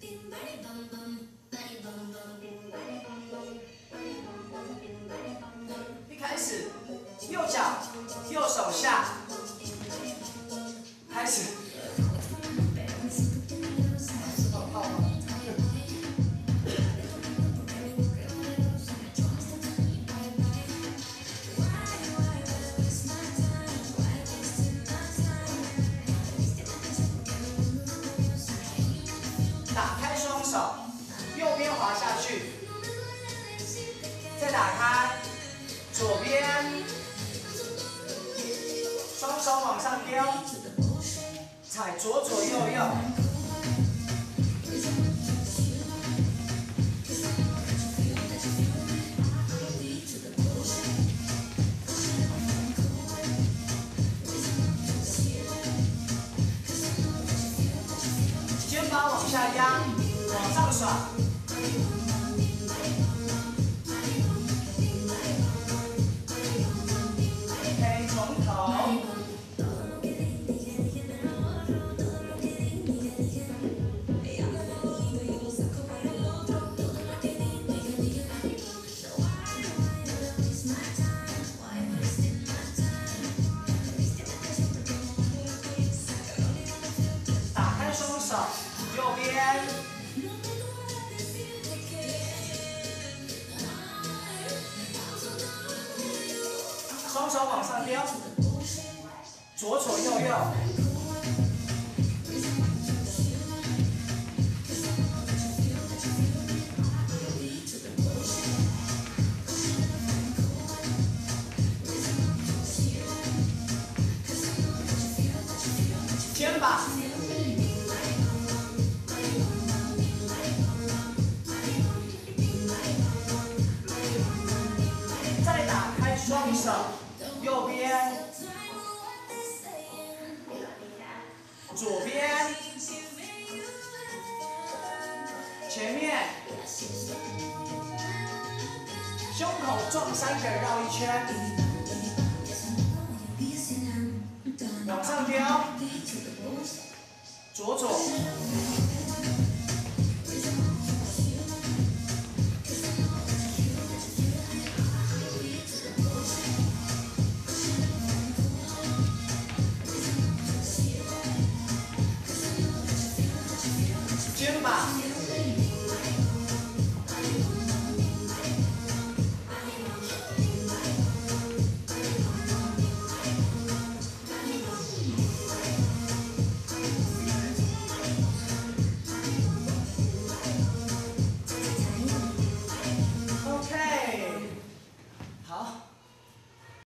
一开始，右脚，右手下，开始。手，右边滑下去，再打开，左边，双手往上丢，踩左左右右。肩膀往下压，往上甩。OK，从头。打开双手，右边。双手往上撩，左左右右。肩膀。再打开双手，右边，左边，前面，胸口撞三个绕一圈，往上丢，左左。肩膀。